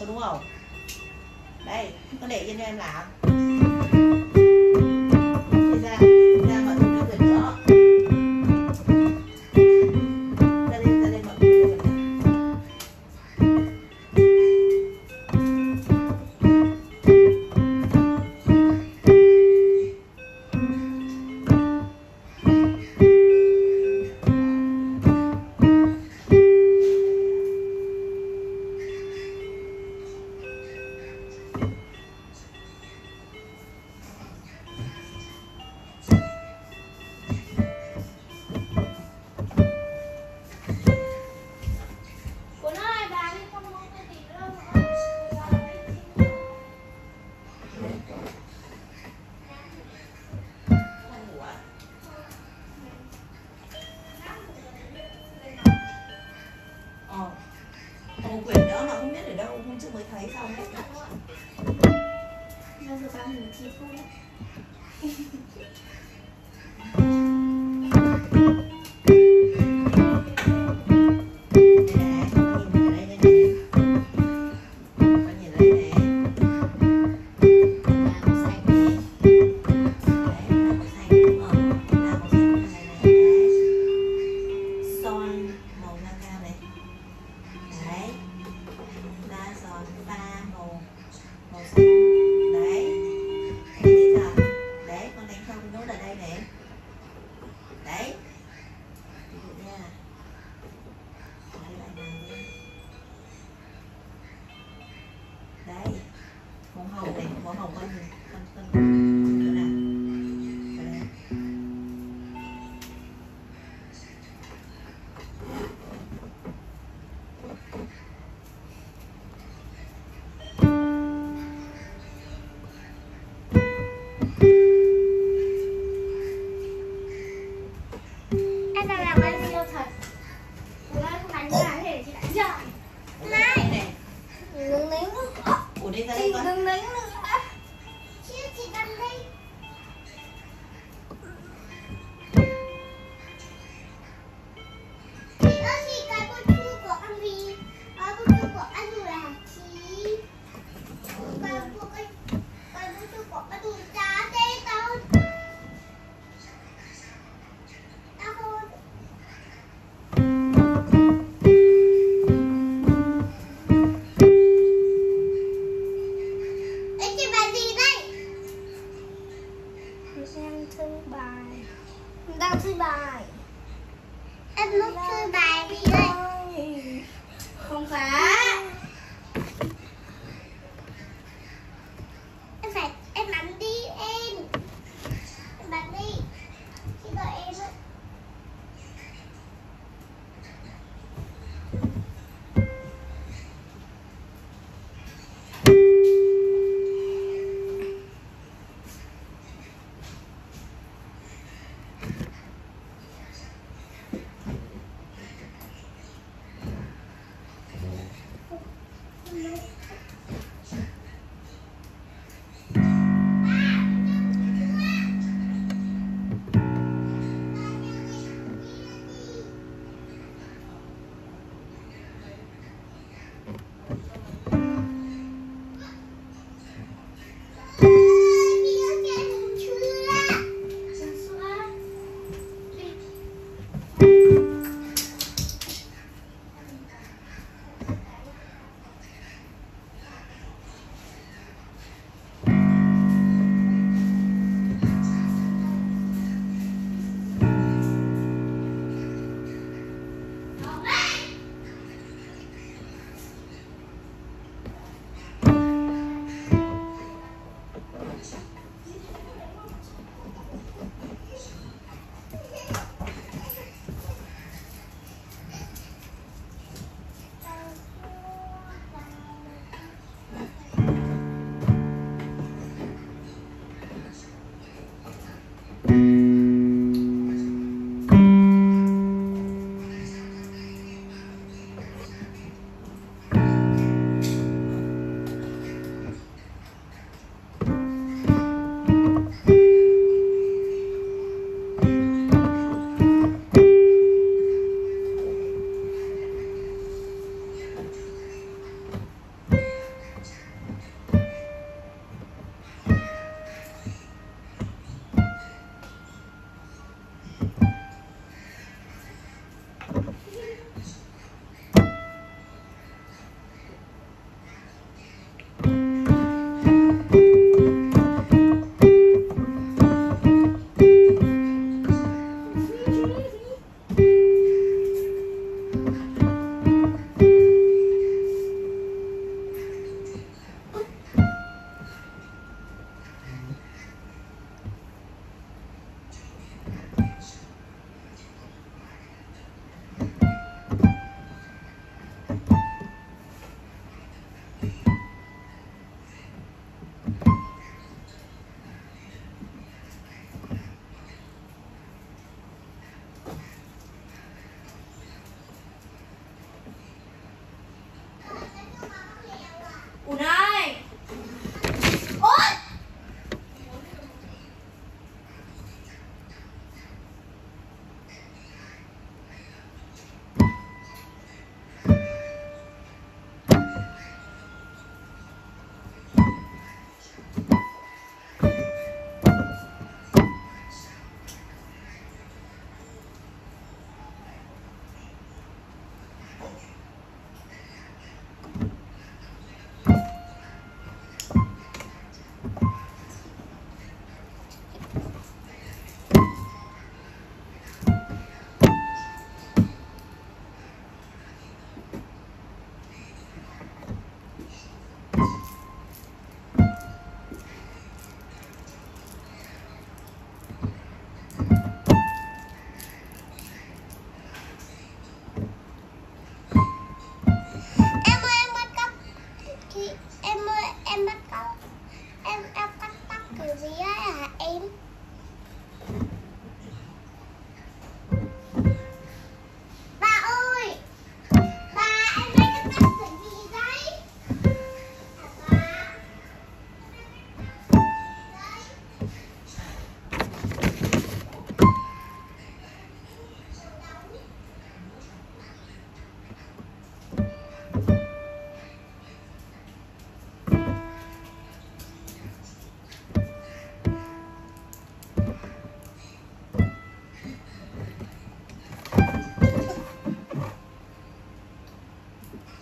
có đúng không? Đây con để yên cho em làm. một quyển đó mà không biết ở đâu hôm trước mới thấy xong. Đấy bao giờ ba mình chi phút 好嘞好那我好你关灯 em lúc chơi bài đi đây? Không phải. Em